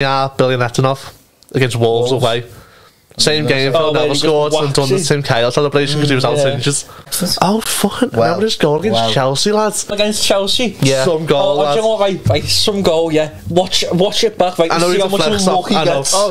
Yeah, Bilyaletdinov against Wolves Wolves. away. Same game, Oh, Phil Neville scored and done the Tim Cahill celebration because he was out yeah. injured. Oh, fucking. well, Remember his goal against well. Chelsea, lads? against Chelsea. Yeah. Some goal, Oh, do lads. you know what, right, right, some goal, yeah. Watch, watch it back, right. I know see he's how a much flex luck he I know. gets. Oh,